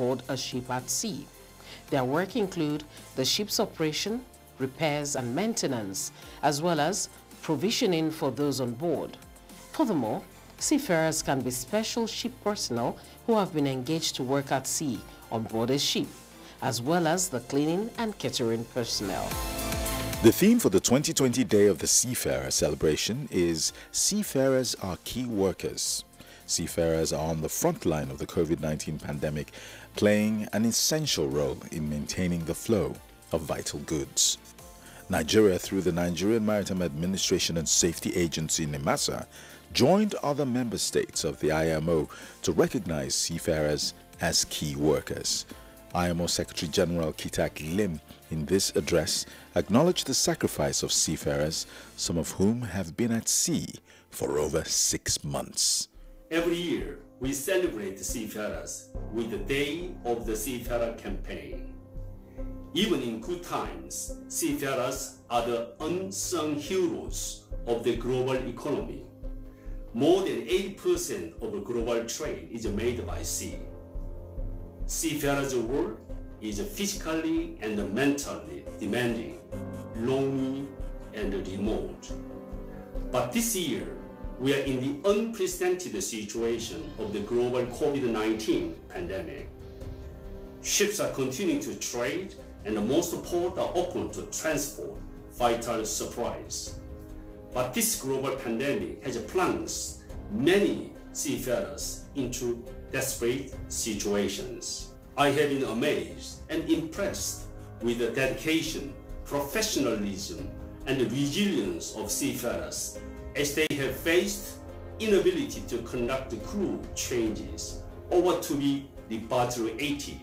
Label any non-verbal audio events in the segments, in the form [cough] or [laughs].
board a ship at sea. Their work include the ship's operation, repairs and maintenance, as well as provisioning for those on board. Furthermore, seafarers can be special ship personnel who have been engaged to work at sea on board a ship, as well as the cleaning and catering personnel. The theme for the 2020 Day of the Seafarer celebration is Seafarers are Key Workers. Seafarers are on the front line of the COVID-19 pandemic, playing an essential role in maintaining the flow of vital goods. Nigeria, through the Nigerian Maritime Administration and Safety Agency, NIMASA, joined other member states of the IMO to recognize seafarers as key workers. IMO Secretary General Kitack Lim, in this address, acknowledged the sacrifice of seafarers, some of whom have been at sea for over six months. Every year, we celebrate seafarers with the Day of the Seafarer campaign. Even in good times, seafarers are the unsung heroes of the global economy. More than 80% of global trade is made by sea. Seafarers' work is physically and mentally demanding, lonely, and remote. But this year, we are in the unprecedented situation of the global COVID-19 pandemic. Ships are continuing to trade and most ports are open to transport vital supplies. But this global pandemic has plunged many seafarers into desperate situations. I have been amazed and impressed with the dedication, professionalism, and the resilience of seafarers as they have faced inability to conduct the crew changes or to be repatriated,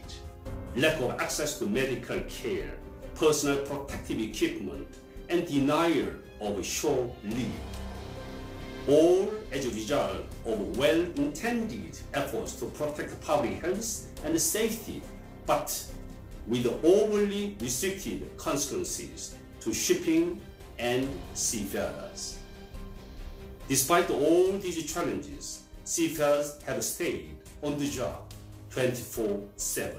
lack of access to medical care, personal protective equipment, and denial of shore leave. All as a result of well-intended efforts to protect public health and safety, but with overly restricted consequences to shipping and seafarers. Despite all these challenges, seafarers have stayed on the job 24-7.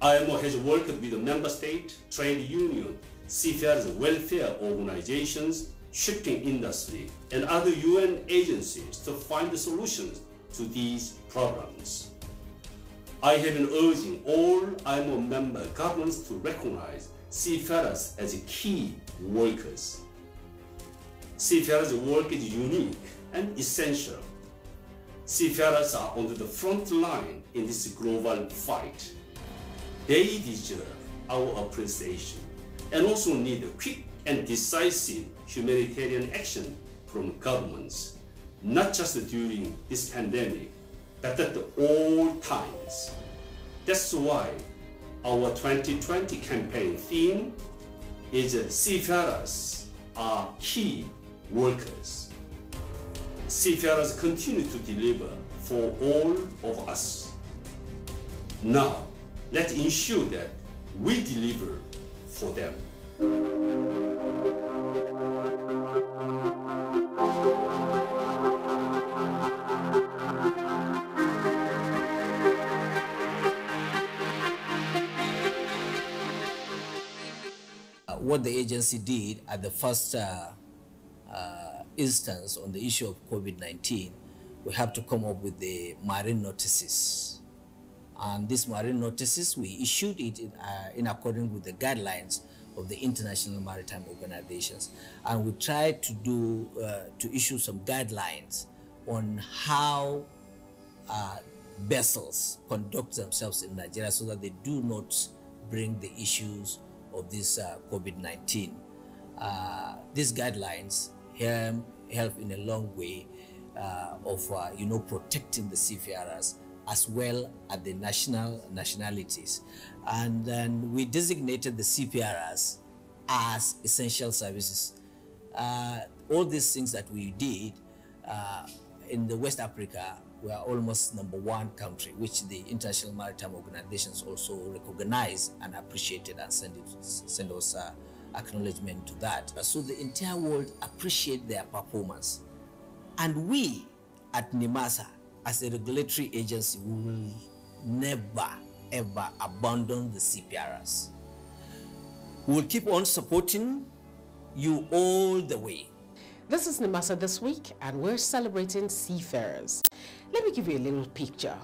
IMO has worked with the member state, trade union, seafarers welfare organizations, shipping industry, and other UN agencies to find solutions to these problems. I have been urging all IMO member governments to recognize seafarers as key workers. Seafarers' work is unique and essential. Seafarers are on the front line in this global fight. They deserve our appreciation and also need quick and decisive humanitarian action from governments, not just during this pandemic, but at all times. That's why our 2020 campaign theme is Seafarers are key workers. Seafarers continue to deliver for all of us. Now, let's ensure that we deliver for them. what the agency did at the first uh, uh, instance on the issue of COVID-19, we have to come up with the marine notices. And these marine notices, we issued it in, uh, in accordance with the guidelines of the international maritime organizations. And we tried to do, uh, to issue some guidelines on how uh, vessels conduct themselves in Nigeria so that they do not bring the issues of this uh, COVID-19. Uh, these guidelines help, help in a long way uh, of, uh, you know, protecting the seafarers as well as the national nationalities. And then we designated the CPRs as essential services. Uh, all these things that we did uh, in the West Africa we are almost number one country, which the international maritime organizations also recognize and appreciated and send, it, us uh, acknowledgement to that. So the entire world appreciate their performance. And we at NIMASA, as a regulatory agency, we will never ever abandon the CPRs. We will keep on supporting you all the way. This is Nimasa this week and we're celebrating seafarers. Let me give you a little picture.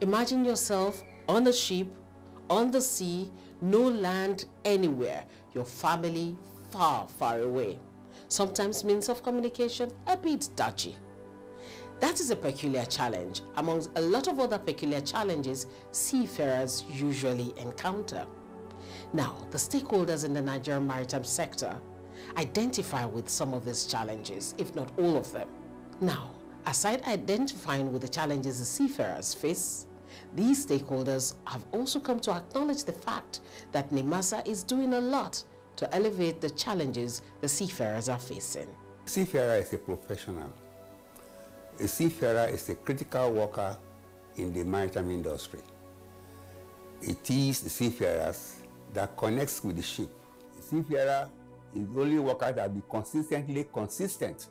Imagine yourself on a ship, on the sea, no land anywhere, your family far, far away. Sometimes means of communication a bit dodgy. That is a peculiar challenge amongst a lot of other peculiar challenges seafarers usually encounter. Now, the stakeholders in the Nigerian maritime sector identify with some of these challenges, if not all of them. Now, aside identifying with the challenges the seafarers face, these stakeholders have also come to acknowledge the fact that NIMASA is doing a lot to elevate the challenges the seafarers are facing. Seafarer is a professional a seafarer is a critical worker in the maritime industry. It is the seafarers that connects with the ship. The seafarer is the only worker that will be consistently consistent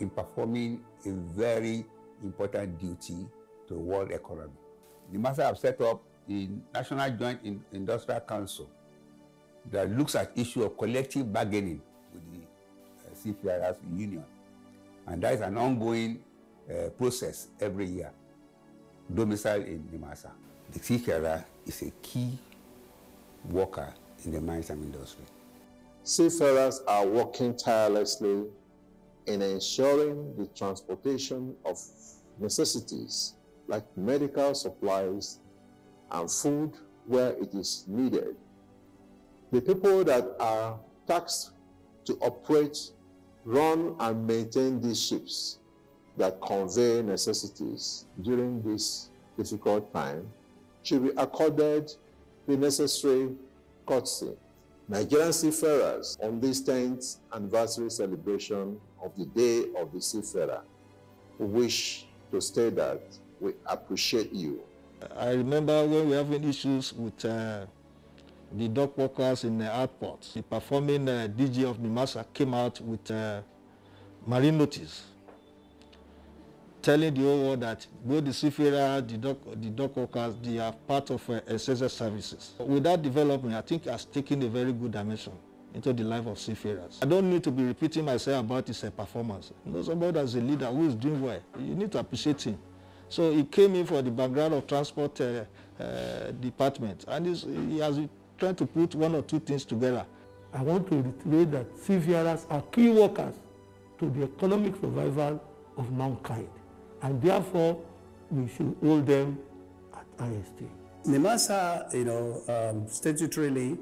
in performing a very important duty to world economy. The master have set up the National Joint Industrial Council that looks at issue of collective bargaining with the uh, seafarers union. And that is an ongoing uh, process every year, domicile in Nimasa. The seafarer is a key worker in the maritime industry. Seafarers are working tirelessly in ensuring the transportation of necessities like medical supplies and food where it is needed. The people that are taxed to operate run and maintain these ships that convey necessities during this difficult time should be accorded the necessary courtesy. Nigerian seafarers on this 10th anniversary celebration of the Day of the Seafarer wish to state that we appreciate you. I remember when we were having issues with uh, the dock workers in the airport. The performing uh, DG of Nimasa came out with a marine notice telling the whole world that both the seafarer, the dock, the dock workers, they are part of uh, essential services. With that development, I think has taken a very good dimension into the life of seafarers. I don't need to be repeating myself about his uh, performance. You know, somebody as a leader who is doing well, you need to appreciate him. So he came in for the background of transport uh, uh, department, and he has trying to put one or two things together. I want to reiterate that seafarers are key workers to the economic survival of mankind, and therefore we should hold them at IST. NIMASA, you know, um, statutorily,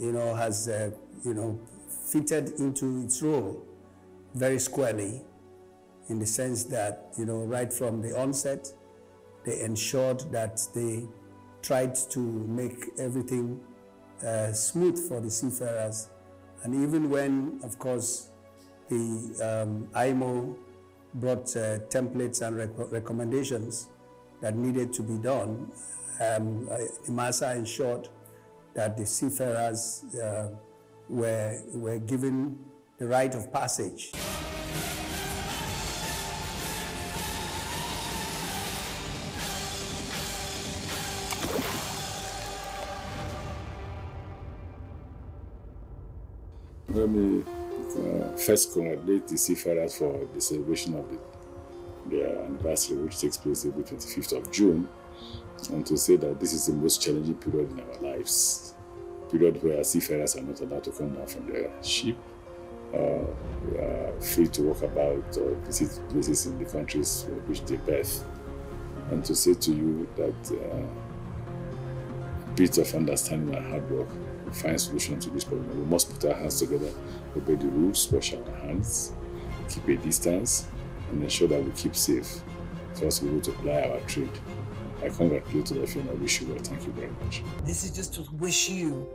you know, has, uh, you know, fitted into its role very squarely in the sense that, you know, right from the onset, they ensured that they tried to make everything uh, smooth for the seafarers. And even when, of course, the um, IMO brought uh, templates and rec recommendations that needed to be done, um, NIMASA ensured that the seafarers uh, were, were given the right of passage. Let me uh, first congratulate the seafarers for the celebration of the, their anniversary, which takes place every 25th of June, and to say that this is the most challenging period in our lives. Period where seafarers are not allowed to come down from their ship. Uh, are free to walk about or visit places in the countries which they birth. And to say to you that uh, bit of understanding and hard work to find solution to this problem. We must put our hands together, obey the rules, wash our hands, keep a distance, and ensure that we keep safe for us to be able to apply our trade. I congratulate you and I wish you well. Thank you very much. This is just to wish you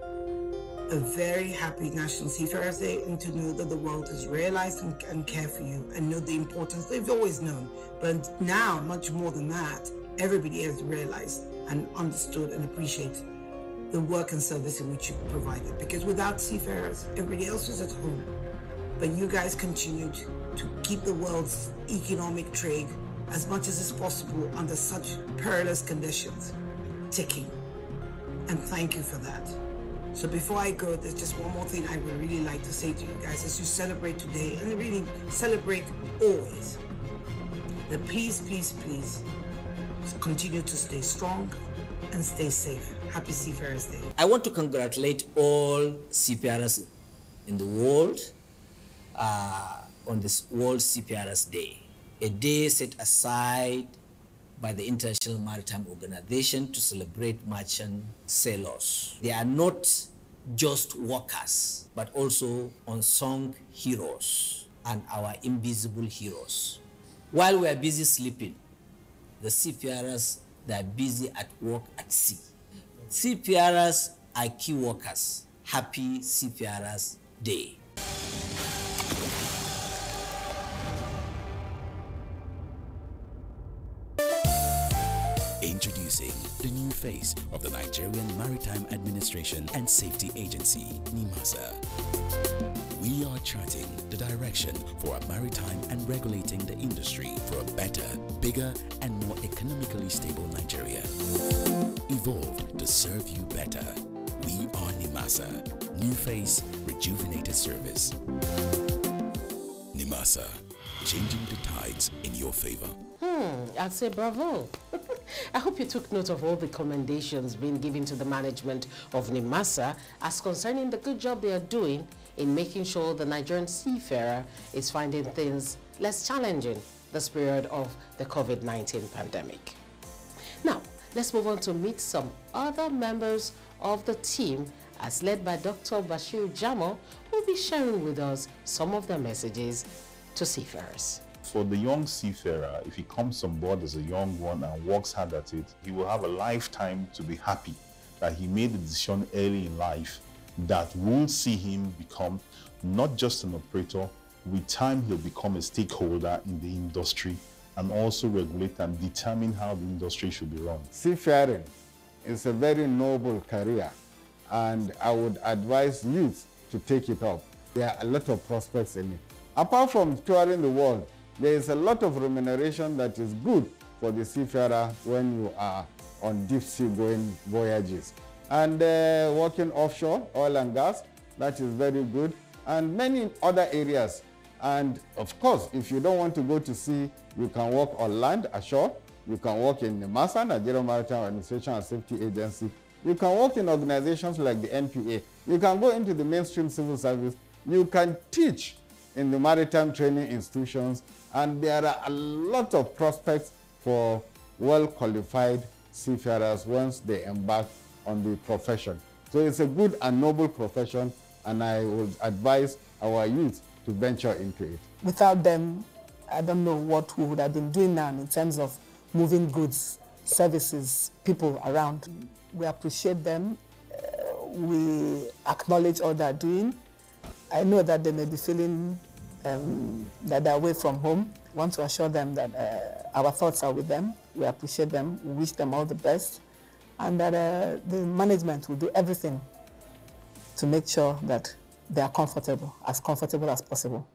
a very happy National Seafarers Day and to know that the world has realized and, and care for you and know the importance they've always known. But now, much more than that, everybody has realized and understood and appreciated the work and service in which you provided. Because without seafarers, everybody else was at home. But you guys continued to keep the world's economic trade as much as is possible under such perilous conditions, ticking. And thank you for that. So before I go, there's just one more thing I would really like to say to you guys as you celebrate today and really celebrate always. That please, please, please continue to stay strong and stay safe. Happy Seafarers Day. I want to congratulate all seafarers in the world uh, on this World Seafarers Day, a day set aside by the International Maritime Organization to celebrate merchant sailors. They are not just workers, but also unsung heroes and our invisible heroes. While we are busy sleeping, the seafarers that are busy at work at sea. Seafarers are key workers. Happy Seafarers Day. Introducing the new face of the Nigerian Maritime Administration and Safety Agency, NIMASA. We are charting the direction for a maritime and regulating the industry for a better, bigger, and more economically stable Nigeria. Evolved to serve you better. We are NIMASA. New face, rejuvenated service. NIMASA. Changing the tides in your favor. Hmm, I'd say bravo. I hope you took note of all the commendations being given to the management of NIMASA as concerning the good job they are doing in making sure the Nigerian seafarer is finding things less challenging this period of the COVID-19 pandemic. Now, let's move on to meet some other members of the team as led by Dr. Bashir Jamoh, who will be sharing with us some of their messages to seafarers. For the young seafarer, if he comes on board as a young one and works hard at it, he will have a lifetime to be happy that he made the decision early in life that will see him become not just an operator, with time he'll become a stakeholder in the industry and also regulate and determine how the industry should be run. Seafaring is a very noble career and I would advise youth to take it up. There are a lot of prospects in it. Apart from touring the world, there is a lot of remuneration that is good for the seafarer when you are on deep sea going voyages. And uh, working offshore, oil and gas, that is very good. And many other areas. And of course, if you don't want to go to sea, you can work on land, ashore. You can work in NIMASA, Nigeria Maritime Administration and Safety Agency. You can work in organizations like the NPA. You can go into the mainstream civil service. You can teach in the maritime training institutions. And there are a lot of prospects for well-qualified seafarers once they embark on the profession. So it's a good and noble profession, and I would advise our youth to venture into it. Without them, I don't know what we would have been doing now in terms of moving goods, services, people around. We appreciate them. Uh, we acknowledge all they're doing. I know that they may be feeling um, that they're away from home. We want to assure them that uh, our thoughts are with them. We appreciate them. We wish them all the best. And that uh, the management will do everything to make sure that they are comfortable, as comfortable as possible.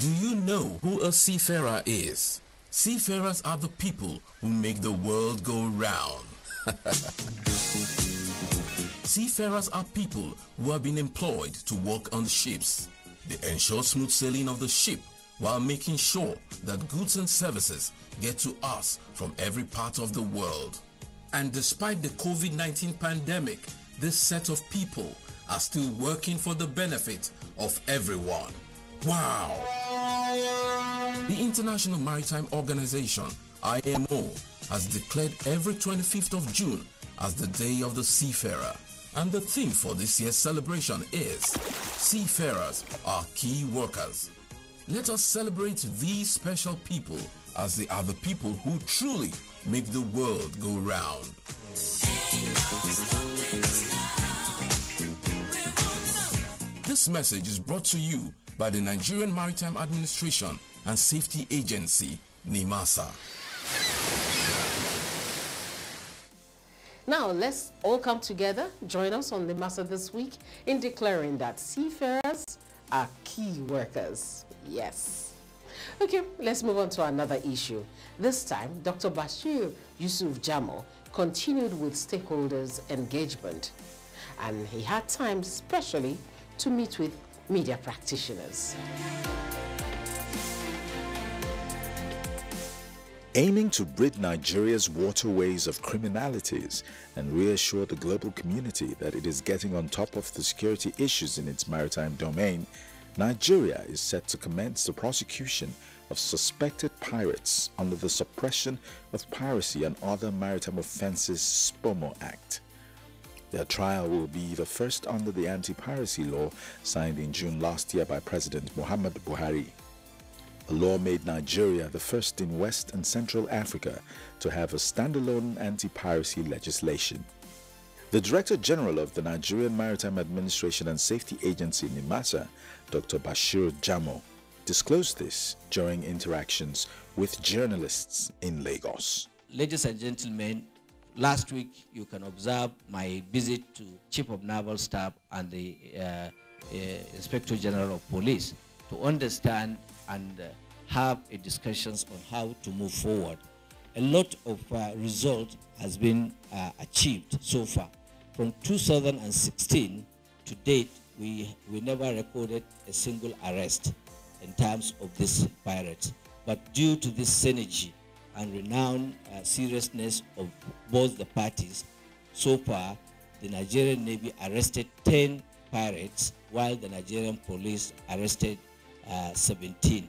Do you know who a seafarer is? Seafarers are the people who make the world go round. [laughs] Seafarers are people who have been employed to work on the ships. They ensure smooth sailing of the ship while making sure that goods and services get to us from every part of the world. And despite the COVID-19 pandemic, this set of people are still working for the benefit of everyone. Wow! The International Maritime Organization, IMO, has declared every 25th of June as the Day of the Seafarer. And the theme for this year's celebration is Seafarers are Key Workers. Let us celebrate these special people as they are the people who truly make the world go round. This message is brought to you by the Nigerian Maritime Administration and Safety Agency, NIMASA. Now, let's all come together, join us on NIMASA this week in declaring that seafarers are key workers. Yes. Okay, let's move on to another issue. This time, Dr. Bashir Yusuf Jamoh continued with stakeholders' engagement, and he had time specially to meet with media practitioners. Aiming to rid Nigeria's waterways of criminalities and reassure the global community that it is getting on top of the security issues in its maritime domain, Nigeria is set to commence the prosecution of suspected pirates under the Suppression of Piracy and Other Maritime Offences SPOMO Act. Their trial will be the first under the anti-piracy law signed in June last year by President Muhammadu Buhari. The law made Nigeria the first in West and Central Africa to have a standalone anti-piracy legislation. The Director General of the Nigerian Maritime Administration and Safety Agency, NIMASA, Dr. Bashir Jamoh, disclosed this during interactions with journalists in Lagos. Ladies and gentlemen, last week you can observe my visit to Chief of Naval Staff and the uh, uh, Inspector General of Police to understand and uh, have a discussions on how to move forward. A lot of uh, result has been uh, achieved so far. From 2016 to date, we, we never recorded a single arrest in terms of this pirates. But due to this synergy and renowned uh, seriousness of both the parties, so far the Nigerian Navy arrested 10 pirates while the Nigerian police arrested 17.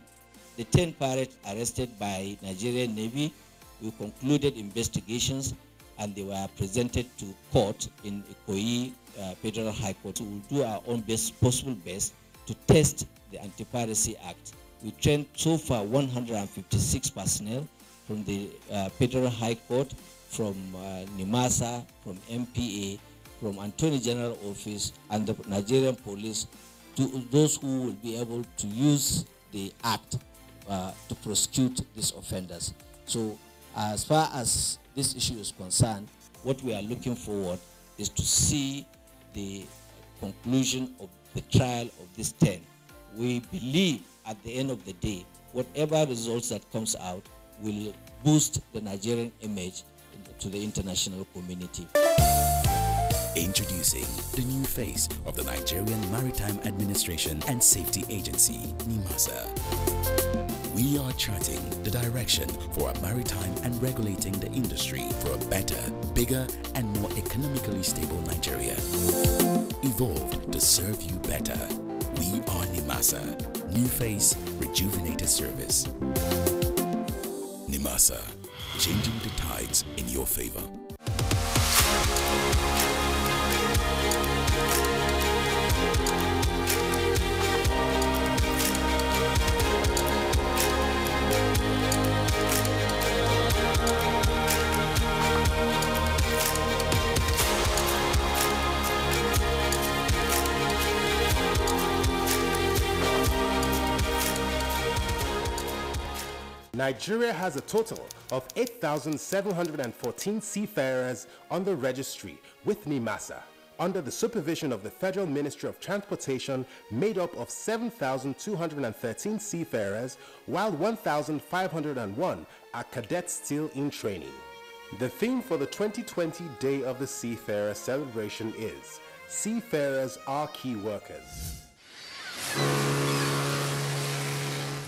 The 10 pirates arrested by Nigerian Navy, we concluded investigations and they were presented to court in Ikoyi uh, Federal High Court. We will do our own best possible best to test the Anti-Piracy Act. We trained so far 156 personnel from the uh, Federal High Court, from uh, NIMASA, from MPA, from Attorney General Office, and the Nigerian Police, to those who will be able to use the act uh, to prosecute these offenders. So as far as this issue is concerned, what we are looking forward is to see the conclusion of the trial of these 10. We believe at the end of the day, whatever results that comes out will boost the Nigerian image to the international community. Introducing the new face of the Nigerian Maritime Administration and Safety Agency, NIMASA. We are charting the direction for a maritime and regulating the industry for a better, bigger, and more economically stable Nigeria. Evolved to serve you better. We are NIMASA. New face, rejuvenated service. NIMASA, changing the tides in your favor. Nigeria has a total of 8,714 seafarers on the registry with NIMASA under the supervision of the Federal Ministry of Transportation made up of 7,213 seafarers while 1,501 are cadets still in training. The theme for the 2020 Day of the Seafarer celebration is Seafarers are Key Workers.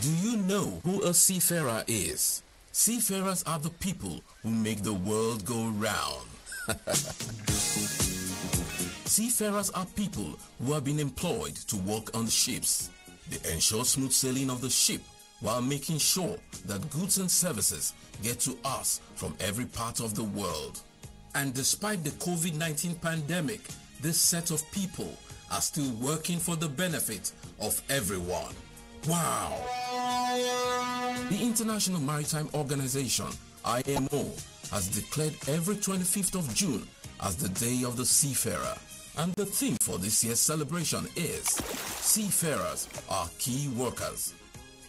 Do you know who a seafarer is? Seafarers are the people who make the world go round. [laughs] Seafarers are people who have been employed to work on ships. They ensure smooth sailing of the ship while making sure that goods and services get to us from every part of the world. And despite the COVID-19 pandemic, this set of people are still working for the benefit of everyone. Wow! The International Maritime Organization, IMO, has declared every 25th of June as the Day of the Seafarer. And the theme for this year's celebration is Seafarers are Key Workers.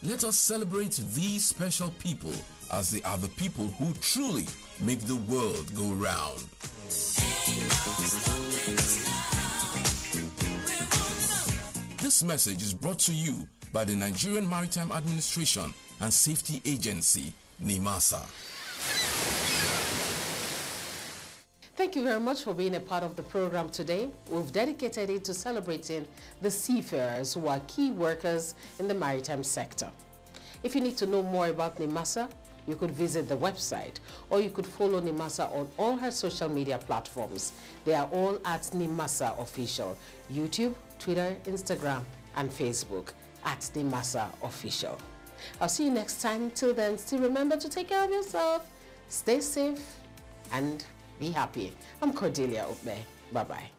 Let us celebrate these special people as they are the people who truly make the world go round. This message is brought to you by the Nigerian Maritime Administration and Safety Agency, NIMASA. Thank you very much for being a part of the program today. We've dedicated it to celebrating the seafarers who are key workers in the maritime sector. If you need to know more about NIMASA, you could visit the website or you could follow NIMASA on all her social media platforms. They are all at NIMASA Official, YouTube, Twitter, Instagram, and Facebook at NIMASA Official. I'll see you next time. Till then, still remember to take care of yourself, stay safe, and be happy. I'm Cordelia Okbe. Bye-bye.